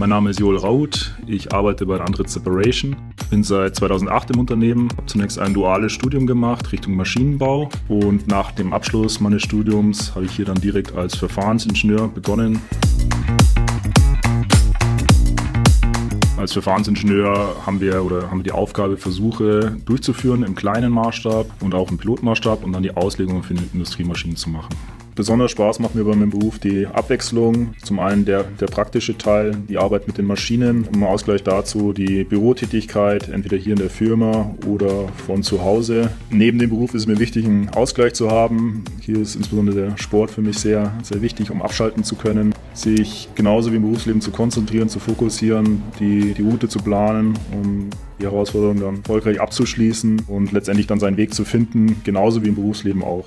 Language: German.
Mein Name ist Joel Raut, ich arbeite bei Andritz Separation, bin seit 2008 im Unternehmen, habe zunächst ein duales Studium gemacht Richtung Maschinenbau und nach dem Abschluss meines Studiums habe ich hier dann direkt als Verfahrensingenieur begonnen. Als Verfahrensingenieur haben wir oder haben wir die Aufgabe, Versuche durchzuführen im kleinen Maßstab und auch im Pilotmaßstab und dann die Auslegung für Industriemaschinen zu machen. Besonders Spaß macht mir bei meinem Beruf die Abwechslung. Zum einen der, der praktische Teil, die Arbeit mit den Maschinen, im Ausgleich dazu die Bürotätigkeit, entweder hier in der Firma oder von zu Hause. Neben dem Beruf ist es mir wichtig, einen Ausgleich zu haben. Hier ist insbesondere der Sport für mich sehr, sehr wichtig, um abschalten zu können, sich genauso wie im Berufsleben zu konzentrieren, zu fokussieren, die, die Route zu planen, um die Herausforderung dann erfolgreich abzuschließen und letztendlich dann seinen Weg zu finden, genauso wie im Berufsleben auch.